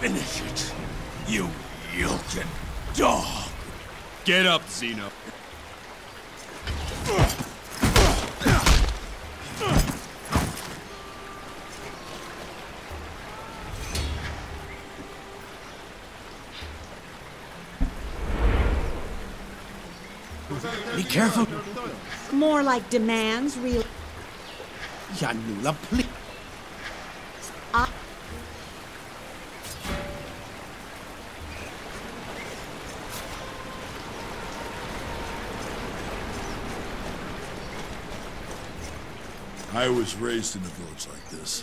Finish it, you yelkin dog. Get up, Zeno. Be careful. More like demands, real. Yanula, please. I was raised in a village like this.